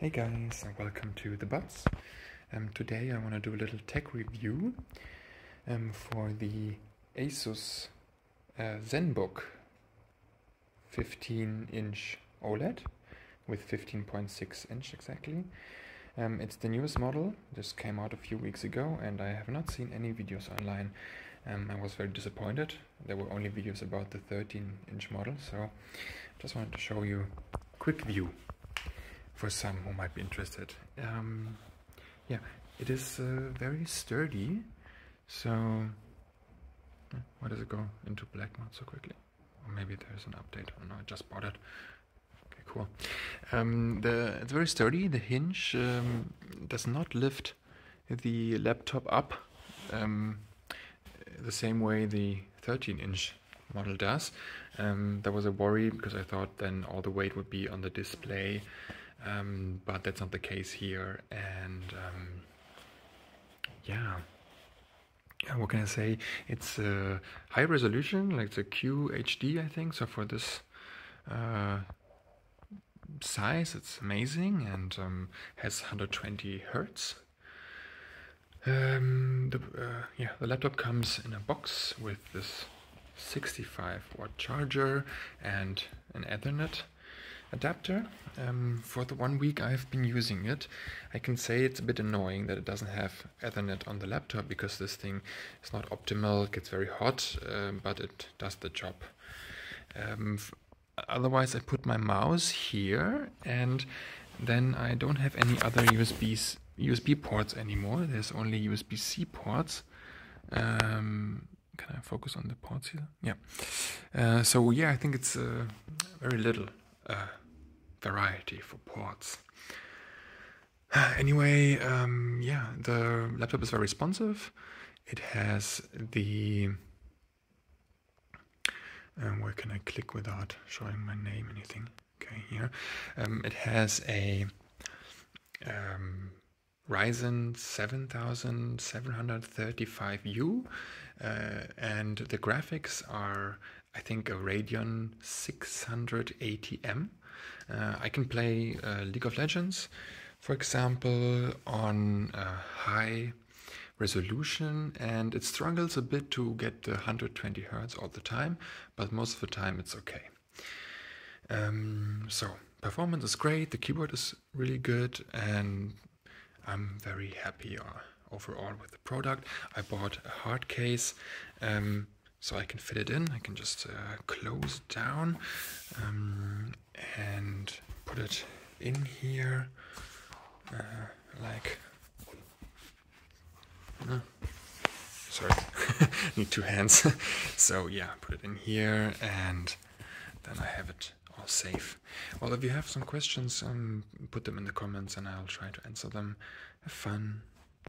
Hey guys, and welcome to the Butts. Um, today I want to do a little tech review um, for the Asus uh, ZenBook 15 inch OLED with 15.6 inch exactly. Um, it's the newest model, just came out a few weeks ago, and I have not seen any videos online. Um, I was very disappointed. There were only videos about the 13 inch model, so just wanted to show you a quick view for some who might be interested. Um, yeah, it is uh, very sturdy. So, why does it go into black mode so quickly? Or maybe there's an update. I don't know. I just bought it. Okay, cool. Um, the it's very sturdy. The hinge um, does not lift the laptop up um, the same way the 13-inch model does. Um, there was a worry because I thought then all the weight would be on the display um, but that's not the case here. And um, yeah. yeah, what can I say? It's a high resolution, like the QHD, I think. So for this uh, size, it's amazing and um, has 120 hertz. Um, the, uh, yeah, the laptop comes in a box with this 65 watt charger and an Ethernet adapter. Um, for the one week I've been using it, I can say it's a bit annoying that it doesn't have Ethernet on the laptop because this thing is not optimal, it gets very hot, um, but it does the job. Um, otherwise, I put my mouse here and then I don't have any other USBs, USB ports anymore. There's only USB-C ports. Um, can I focus on the ports here? Yeah. Uh, so yeah, I think it's uh, very little variety for ports. Anyway, um, yeah, the laptop is very responsive. It has the um, where can I click without showing my name? Anything? Okay, here. Um, it has a um, Ryzen 7735U, uh, and the graphics are I think a Radeon 680M. Uh, I can play uh, League of Legends, for example, on high resolution, and it struggles a bit to get the 120 hertz all the time, but most of the time it's okay. Um, so performance is great, the keyboard is really good, and I'm very happy uh, overall with the product. I bought a hard case. Um, so I can fit it in. I can just uh, close down um, and put it in here uh, like. Uh, sorry, need two hands. so yeah, put it in here and then I have it all safe. Well, if you have some questions, um, put them in the comments and I'll try to answer them. Have fun.